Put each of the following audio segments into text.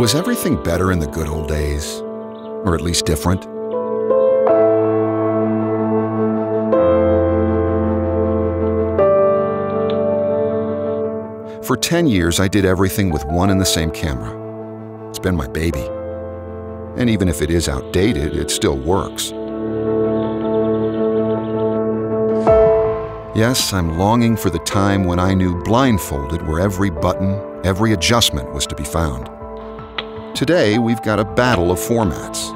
Was everything better in the good old days? Or at least different? For 10 years, I did everything with one and the same camera. It's been my baby. And even if it is outdated, it still works. Yes, I'm longing for the time when I knew blindfolded where every button, every adjustment was to be found. Today, we've got a battle of formats.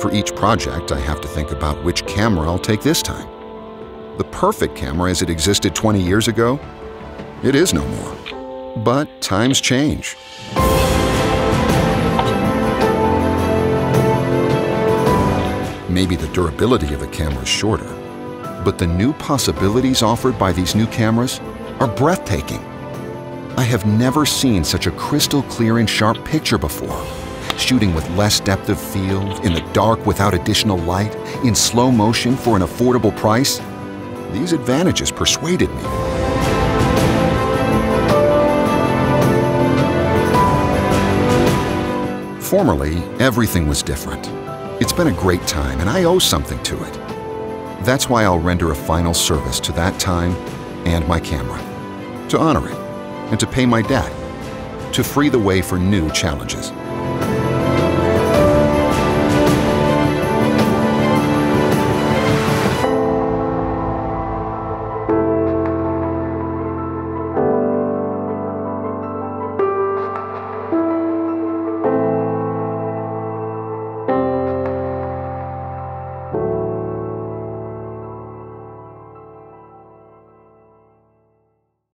For each project, I have to think about which camera I'll take this time. The perfect camera as it existed 20 years ago, it is no more. But times change. Maybe the durability of a camera is shorter, but the new possibilities offered by these new cameras are breathtaking. I have never seen such a crystal clear and sharp picture before. Shooting with less depth of field, in the dark without additional light, in slow motion for an affordable price. These advantages persuaded me. Formerly, everything was different. It's been a great time, and I owe something to it. That's why I'll render a final service to that time and my camera, to honor it, and to pay my debt, to free the way for new challenges.